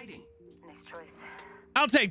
hiding. Nice choice. I'll take